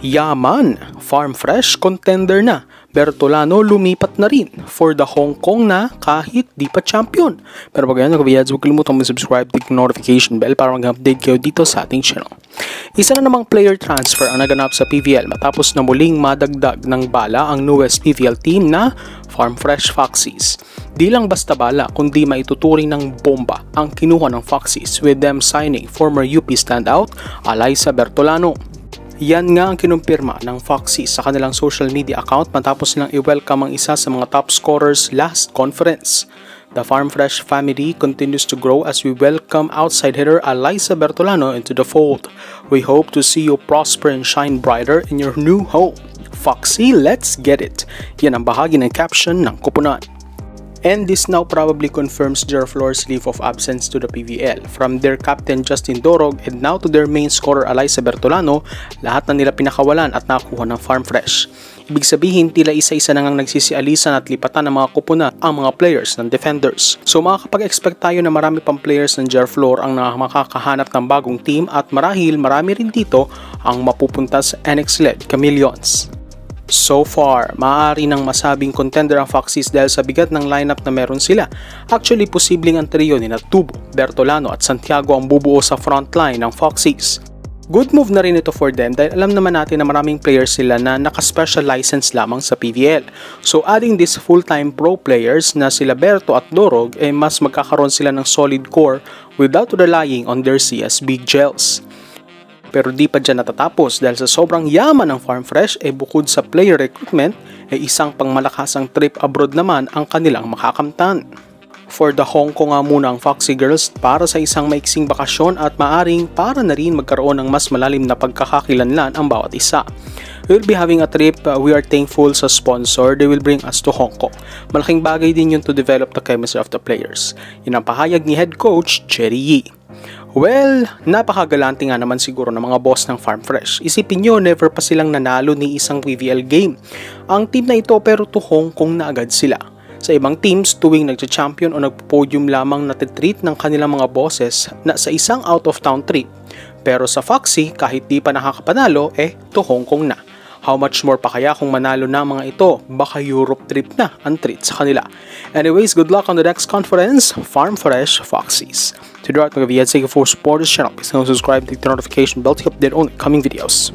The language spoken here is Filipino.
Yaman, farm fresh contender na. Bertolano lumipat na rin for the Hong Kong na kahit di pa champion. Pero pag yan, nakabiyads, huwag kalimutan mo subscribe, click notification bell para mag-update kayo dito sa ating channel. Isa na namang player transfer ang naganap sa PVL matapos na muling madagdag ng bala ang newest PVL team na Farm Fresh Foxies. Di lang basta bala kundi maituturing ng bomba ang kinuha ng Foxies with them signing former UP standout Alyssa Bertolano. Yan nga ang kinumpirma ng Foxy sa kanilang social media account matapos nilang i-welcome ang isa sa mga top scorers last conference. The Farm Fresh family continues to grow as we welcome outside hitter Eliza Bertolano into the fold. We hope to see you prosper and shine brighter in your new home. Foxy, let's get it! Yan ang bahagi ng caption ng kupunan. And this now probably confirms Flor's leave of absence to the PVL. From their captain Justin Dorog and now to their main scorer Alyssa Bertolano, lahat na nila pinakawalan at nakuha ng farm fresh. Ibig sabihin, tila isa-isa na ngang nagsisialisan at lipatan ng mga kupuna ang mga players ng defenders. So makakapag-expect tayo na marami pang players ng Flor ang makakahanap ng bagong team at marahil marami rin dito ang mapupunta sa NX-led Chameleons. So far, maaari nang masabing contender ang Foxies dahil sa bigat ng lineup na meron sila. Actually, posibleng ang trio ni Natubo, Bertolano at Santiago ang bubuo sa frontline ng Foxies. Good move na rin ito for them dahil alam naman natin na maraming players sila na naka-special license lamang sa PVL. So adding these full-time pro players na sila Berto at Dorog, eh mas magkakaroon sila ng solid core without relying on their CS big gels. Pero di pa dyan natatapos dahil sa sobrang yaman ng Farm Fresh ay eh bukod sa player recruitment ay eh isang pangmalakasang trip abroad naman ang kanilang makakamtan. For the Hong Kong nga muna ang Foxy Girls para sa isang maiksing bakasyon at maaring para na rin magkaroon ng mas malalim na pagkakakilanlan ang bawat isa. We'll be having a trip, uh, we are thankful sa sponsor, they will bring us to Hong Kong. Malaking bagay din yun to develop the chemistry of the players. Yan ang pahayag ni head coach Cherry Yee. Well, napakagalante nga naman siguro ng mga boss ng Farm Fresh. Isipin nyo, never pa silang nanalo ni isang PVL game. Ang team na ito pero to Hong Kong na agad sila. Sa ibang teams, tuwing nagcha-champion o nagpo-podium lamang natitreat ng kanilang mga bosses na sa isang out-of-town trip. Pero sa Foxy, kahit di pa nakakapanalo, eh, to Hong Kong na. How much more pa kaya kung manalo na mga ito? Baka Europe trip na ang treat sa kanila. Anyways, good luck on the next conference, Farm Fresh Foxies. To the right, mga VIA, thank you for support this channel. Please subscribe, click the notification bell to update on coming videos.